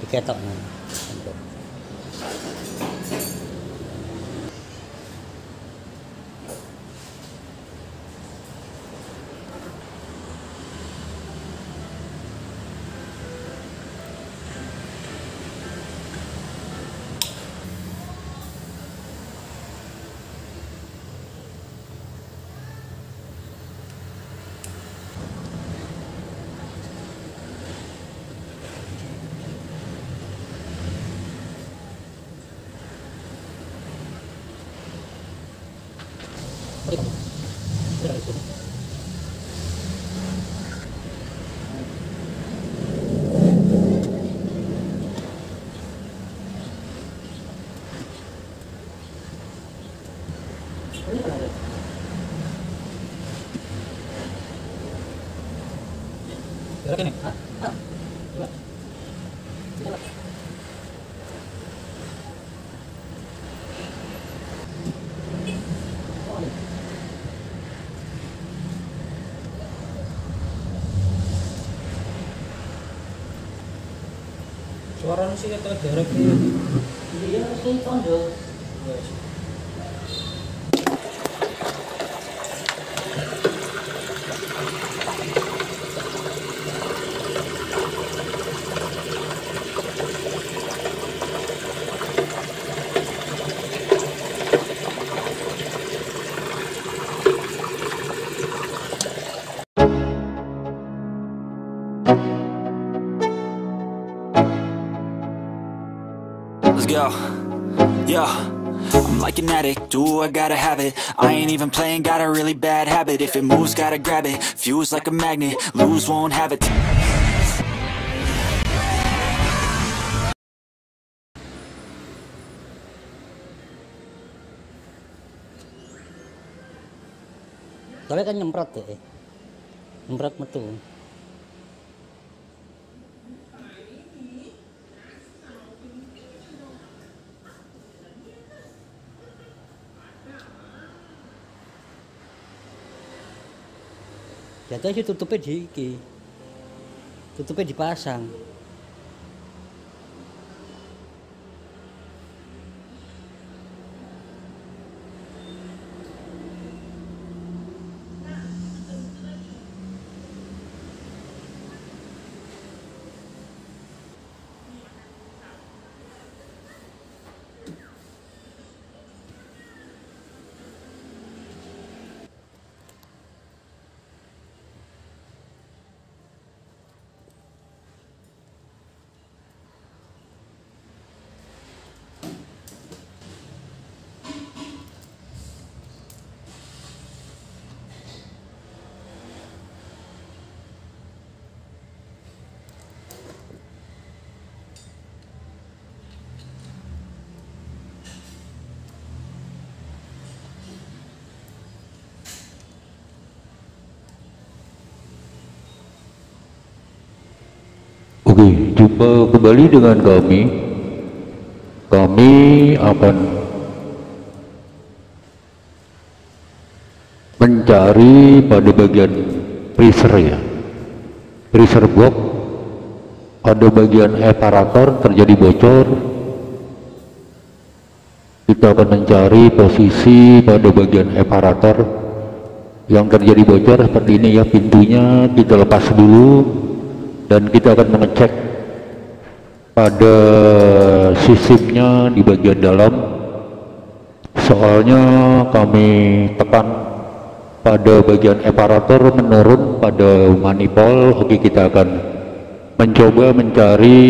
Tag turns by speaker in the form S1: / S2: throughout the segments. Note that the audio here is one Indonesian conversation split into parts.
S1: diketok nah. Untuk.
S2: Suaranya sih kata derek
S1: Iya, sih tonjol.
S3: Let's go. Yeah. I'm like an addict, do I gotta have it I ain't even playing, got a really bad habit If it moves, gotta grab it, fuse like a magnet Lose, won't have it
S1: Tapi kan nyemprot deh. Nyemprot metu. Jatuh sih tutupnya di iki. Tutupnya dipasang.
S4: Oke, jumpa kembali dengan kami. Kami akan mencari pada bagian freezer ya. Freezer box pada bagian eparator terjadi bocor. Kita akan mencari posisi pada bagian eparator yang terjadi bocor seperti ini ya pintunya kita lepas dulu dan kita akan mengecek pada sistemnya di bagian dalam. Soalnya kami tekan pada bagian eparator menurun pada manifold oke kita akan mencoba mencari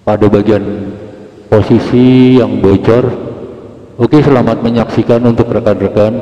S4: pada bagian posisi yang bocor. Oke selamat menyaksikan untuk rekan-rekan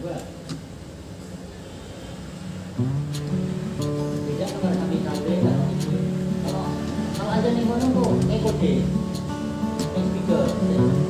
S1: Tidak nomor kami kafe dan. Kalau kalau aja nih mau nunggu, nih speaker. Eh.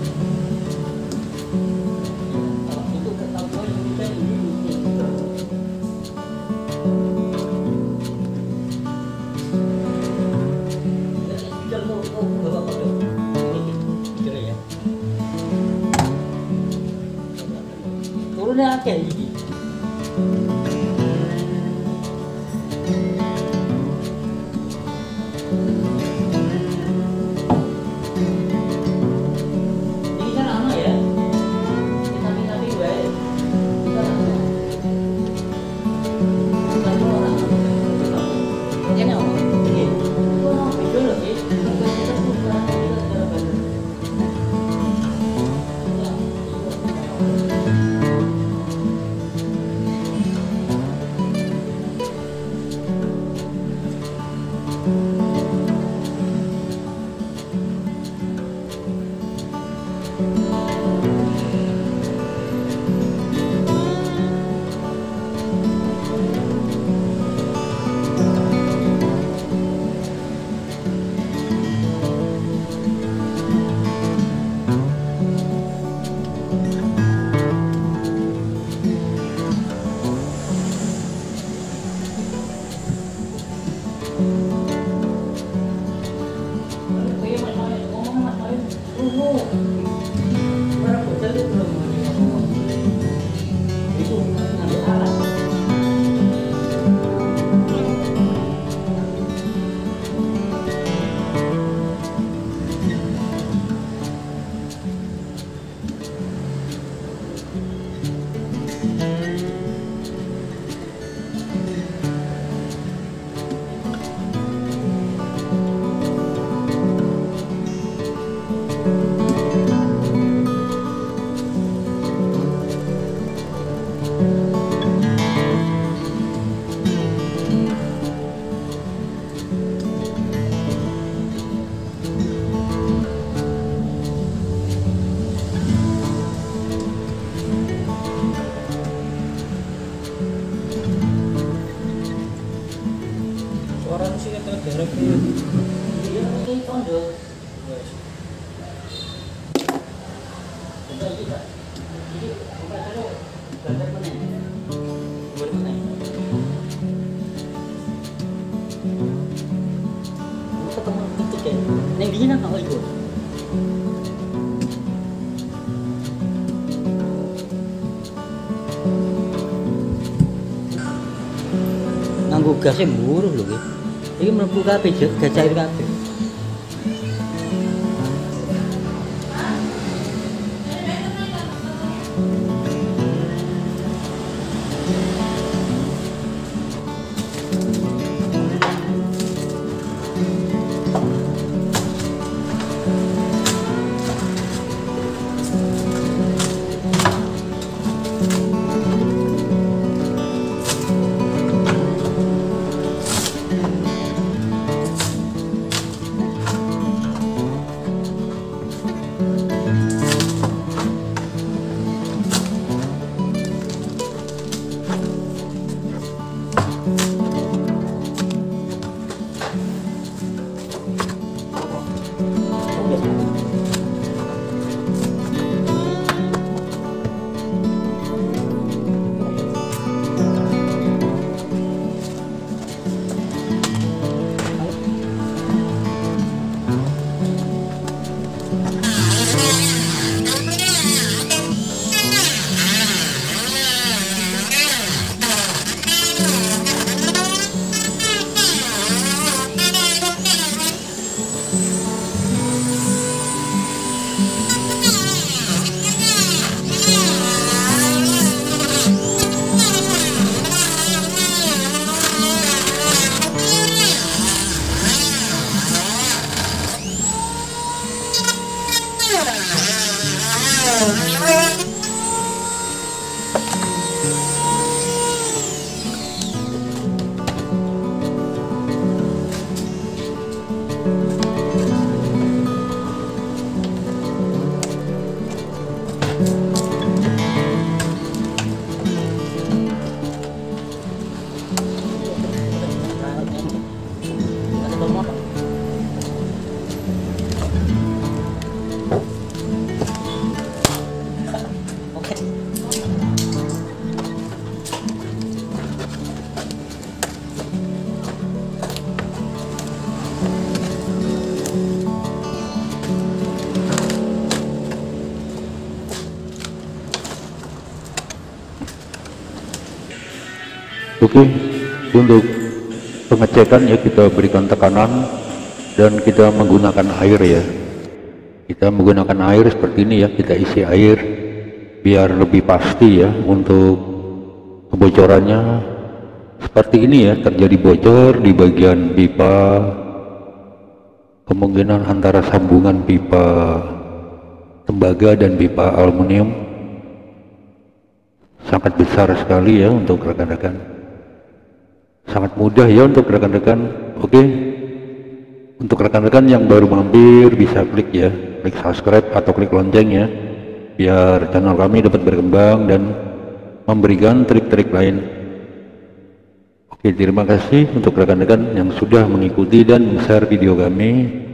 S1: gase buruh lho iki. Iki mlebu kabeh itu kabeh.
S4: Oke, untuk pengecekan ya kita berikan tekanan dan kita menggunakan air ya. Kita menggunakan air seperti ini ya, kita isi air biar lebih pasti ya untuk kebocorannya seperti ini ya terjadi bocor di bagian pipa kemungkinan antara sambungan pipa tembaga dan pipa aluminium sangat besar sekali ya untuk rekan-rekan sangat mudah ya untuk rekan-rekan. Oke? Untuk rekan-rekan yang baru mampir bisa klik ya. Klik subscribe atau klik lonceng ya. Biar channel kami dapat berkembang dan memberikan trik-trik lain. Oke terima kasih untuk rekan-rekan yang sudah mengikuti dan share video kami